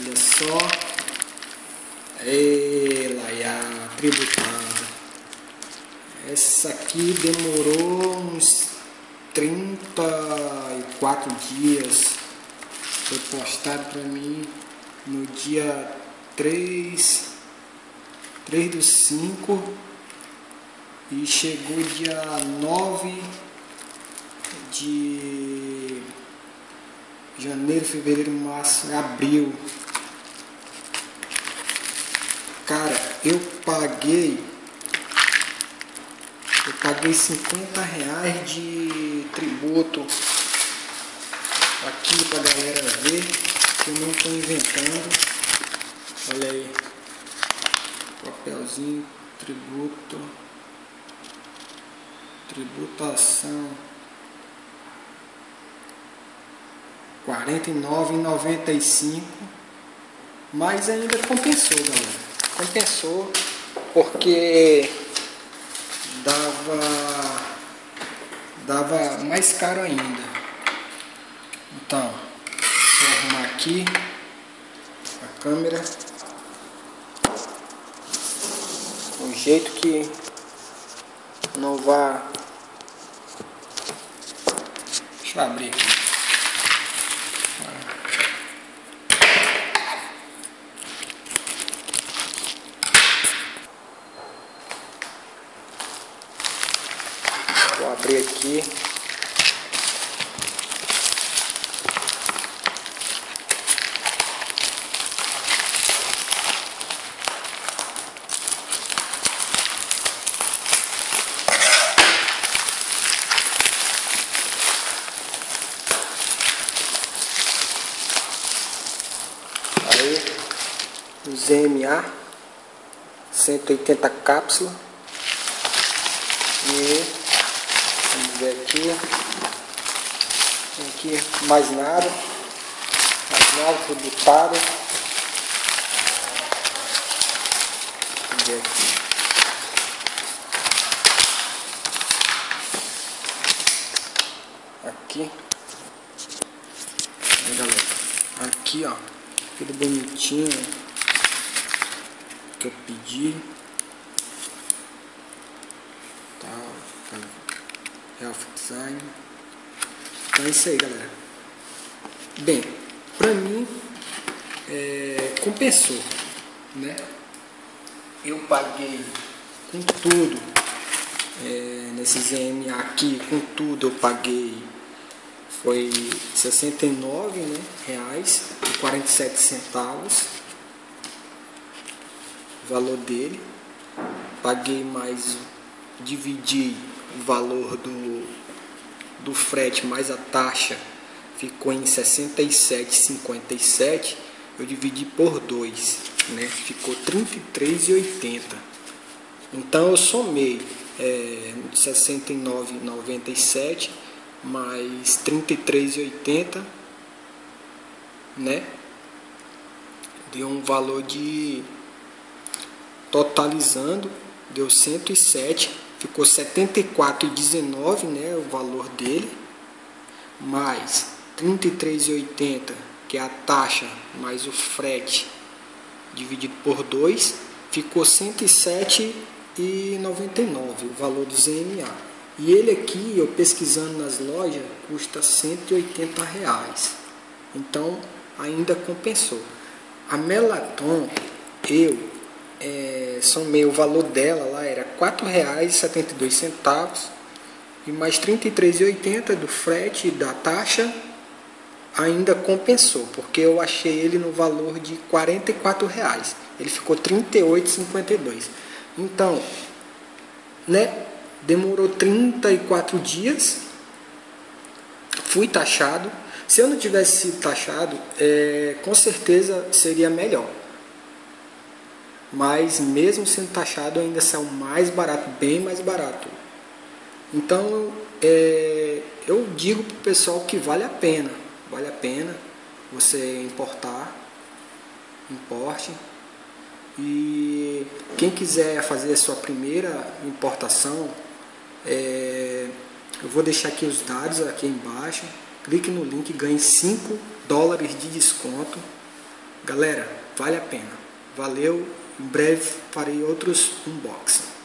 Olha só. Ela a tributada. Essa aqui demorou uns 34 dias. Foi postado para mim no dia 3, 3 do 5 e chegou dia 9 de janeiro, fevereiro, março, abril eu paguei. Eu paguei 50 reais de tributo aqui pra galera ver que eu não tô inventando. Olha aí. Papelzinho, tributo. Tributação. R$ 49,95. Mas ainda compensou, galera compensou porque dava dava mais caro ainda. Então, vou arrumar aqui a câmera. O jeito que não vá. Deixa eu abrir aqui. Vou abrir aqui. Aí, o ZMA 180 cápsula e Vamos ver aqui. Aqui mais nada. Mais nada, tributado. Vamos ver aqui. Aqui. Aí, galera. Aqui, ó. Tudo bonitinho. Que eu pedi. Health Design. Então é isso aí, galera. Bem, pra mim é, compensou, né? Eu paguei com tudo é, nesse ZMA aqui, com tudo eu paguei foi 69 né, reais e 47 centavos o valor dele paguei mais dividi valor do, do frete mais a taxa ficou em 67,57, eu dividi por 2, né? ficou 33,80. Então eu somei é, 69,97 mais 33,80, né? Deu um valor de totalizando deu 107 ficou 74,19 né, o valor dele, mais 33,80 que é a taxa mais o frete dividido por 2, ficou 107,99 o valor do ZMA. E ele aqui, eu pesquisando nas lojas, custa 180 reais. Então ainda compensou. A Melaton, eu é, somei o valor dela lá, R$ 4,72 e mais R$ 33,80 do frete e da taxa ainda compensou, porque eu achei ele no valor de 44 reais. Ele ficou R$ 38,52. Então, né, demorou 34 dias, fui taxado. Se eu não tivesse sido taxado, é, com certeza seria melhor mas mesmo sendo taxado ainda são mais barato, bem mais barato. Então é, eu digo para o pessoal que vale a pena, vale a pena você importar, importe. E quem quiser fazer a sua primeira importação, é, eu vou deixar aqui os dados aqui embaixo. Clique no link, ganhe 5 dólares de desconto. Galera, vale a pena. Valeu Em breve farei outros unboxing.